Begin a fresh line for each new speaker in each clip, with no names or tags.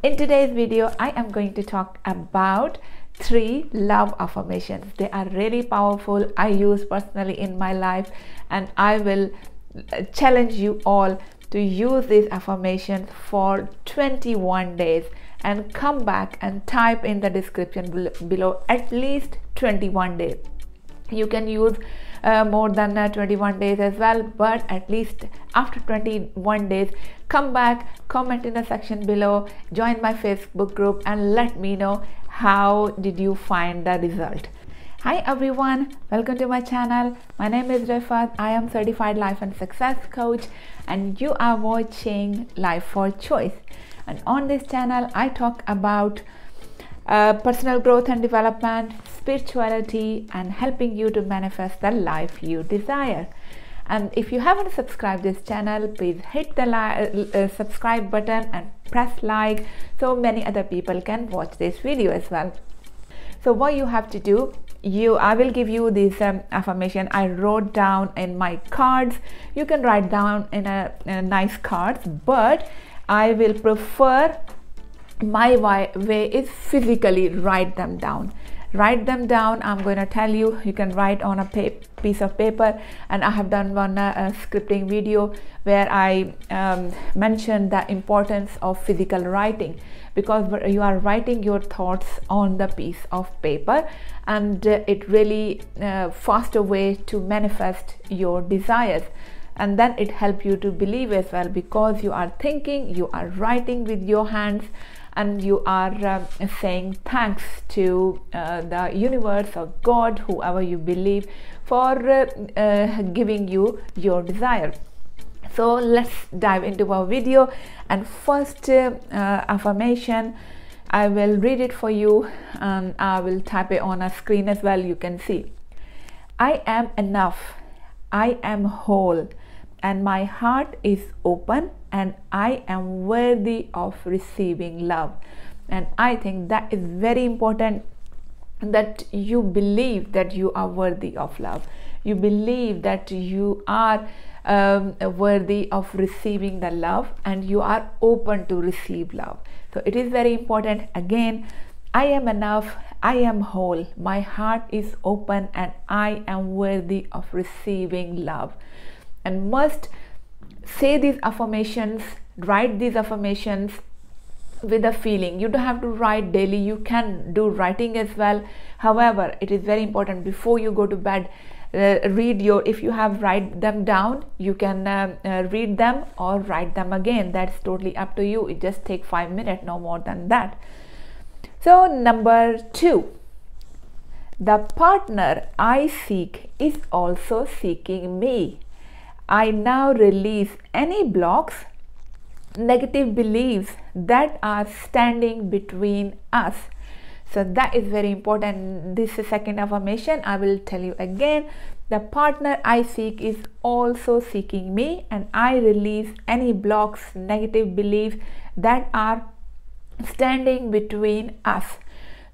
In today's video, I am going to talk about three love affirmations. They are really powerful. I use personally in my life, and I will uh, challenge you all to use these affirmations for 21 days and come back and type in the description below at least 21 days. You can use uh, more than uh, 21 days as well but at least after 21 days come back comment in the section below join my facebook group and let me know how did you find the result Hi everyone, welcome to my channel. My name is Rifat. I am certified life and success coach and you are watching Life for Choice. And on this channel I talk about uh, personal growth and development, spirituality, and helping you to manifest the life you desire. And if you haven't subscribed this channel, please hit the uh, uh, subscribe button and press like so many other people can watch this video as well. So what you have to do, you I will give you this um, affirmation I wrote down in my cards. You can write down in a, in a nice cards, but I will prefer my way is physically write them down write them down. I'm going to tell you. You can write on a piece of paper. And i have done one uh, scripting video where i um, mentioned the importance of physical writing. Because you are writing your thoughts on the piece of paper. And uh, it really uh, faster way to manifest your desires. And then it helps you to believe as well. Because you are thinking you are writing with your hands and you are uh, saying thanks to uh, the universe or God, whoever you believe, for uh, uh, giving you your desire. So let's dive into our video. And first uh, affirmation, I will read it for you and I will type it on a screen as well. You can see. I am enough. I am whole and my heart is open and I am worthy of receiving love. And I think that is very important that you believe that you are worthy of love. You believe that you are um, worthy of receiving the love and you are open to receive love. So it is very important. Again, I am enough. I am whole. My heart is open and I am worthy of receiving love and must say these affirmations, write these affirmations with a feeling. You don't have to write daily, you can do writing as well. However, it is very important before you go to bed. Uh, read your if you have write them down you can uh, uh, read them or write them again that's totally up to you it just take five minutes no more than that so number two the partner i seek is also seeking me I now release any blocks, negative beliefs that are standing between us. So that is very important. This is second affirmation. I will tell you again. The partner I seek is also seeking me, and I release any blocks, negative beliefs that are standing between us.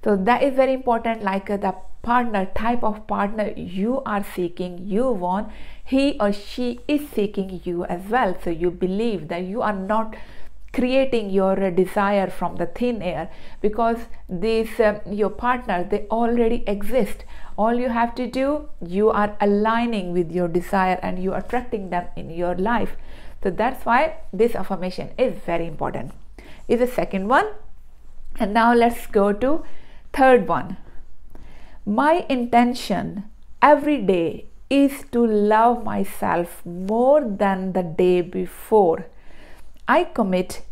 So that is very important. Like the partner, type of partner you are seeking, you want he or she is seeking you as well. So you believe that you are not creating your desire from the thin air because these uh, your partner they already exist. All you have to do you are aligning with your desire and you attracting them in your life. So that's why this affirmation is very important. Is the second one. And now let's go to third one. My intention every day is to love myself more than the day before. I commit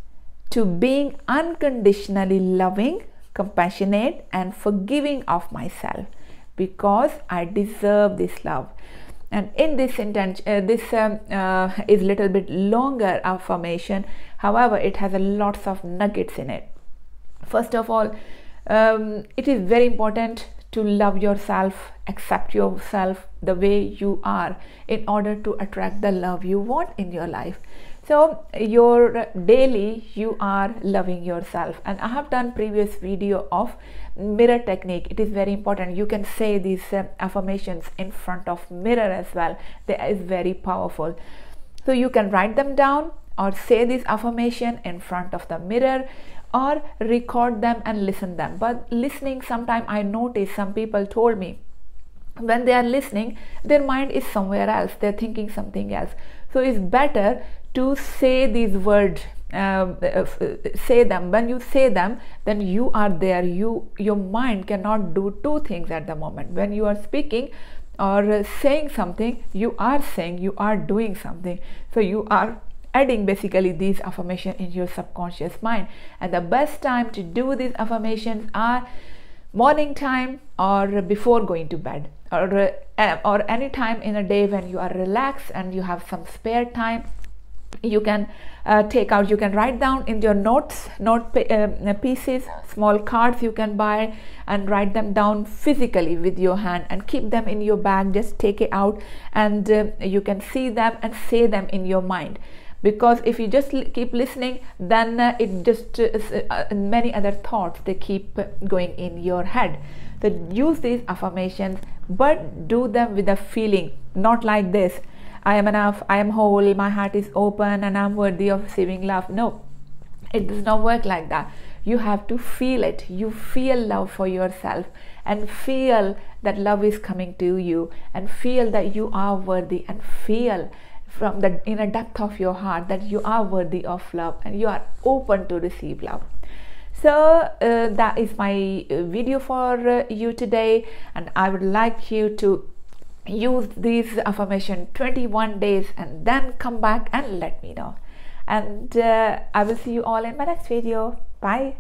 to being unconditionally loving, compassionate, and forgiving of myself because I deserve this love. And in this intention, uh, this um, uh, is little bit longer affirmation. However, it has a lots of nuggets in it. First of all, um, it is very important to love yourself, accept yourself the way you are in order to attract the love you want in your life. So your daily you are loving yourself. And I have done previous video of mirror technique. It is very important. You can say these uh, affirmations in front of mirror as well. That is very powerful. So you can write them down or say this affirmation in front of the mirror or record them and listen them. But listening sometime i notice some people told me when they are listening their mind is somewhere else. They're thinking something else. So it's better to say these words um, uh, say them. When you say them then you are there. You your mind cannot do two things at the moment. When you are speaking or saying something you are saying you are doing something. So you are adding basically these affirmations in your subconscious mind. And the best time to do these affirmations are morning time or before going to bed. Or uh, or any time in a day when you are relaxed and you have some spare time you can uh, take out you can write down in your notes note uh, pieces small cards you can buy and write them down physically with your hand and keep them in your bag. Just take it out and uh, you can see them and say them in your mind because if you just keep listening then uh, it just uh, uh, many other thoughts they keep going in your head. So use these affirmations but do them with a feeling not like this. I am enough i am whole my heart is open and i'm worthy of receiving love. No it does not work like that. You have to feel it. You feel love for yourself and feel that love is coming to you and feel that you are worthy and feel from the inner depth of your heart that you are worthy of love and you are open to receive love. So uh, that is my uh, video for uh, you today. And i would like you to use these affirmation 21 days and then come back and let me know. And uh, i will see you all in my next video. Bye